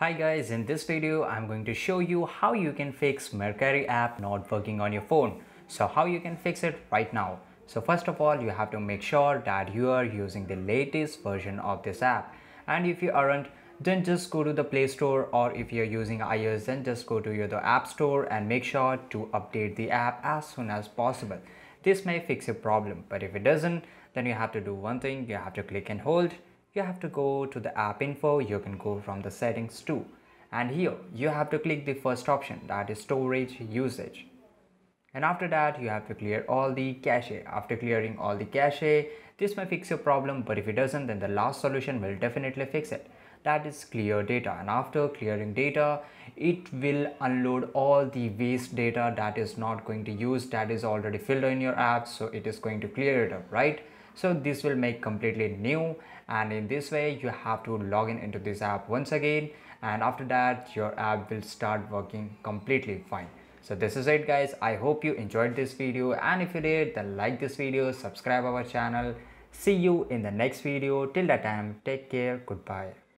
Hi guys, in this video I'm going to show you how you can fix Mercari app not working on your phone. So how you can fix it right now. So first of all you have to make sure that you are using the latest version of this app and if you aren't then just go to the Play Store or if you're using iOS then just go to your the App Store and make sure to update the app as soon as possible. This may fix your problem but if it doesn't then you have to do one thing you have to click and hold you have to go to the app info you can go from the settings too and here you have to click the first option that is storage usage. And after that you have to clear all the cache. After clearing all the cache this may fix your problem but if it doesn't then the last solution will definitely fix it. That is clear data. And after clearing data it will unload all the waste data that is not going to use that is already filled in your app so it is going to clear it up right so this will make completely new. And in this way you have to log in into this app once again. And after that your app will start working completely fine. So this is it guys. I hope you enjoyed this video. And if you did then like this video subscribe our channel. See you in the next video. Till that time take care. Goodbye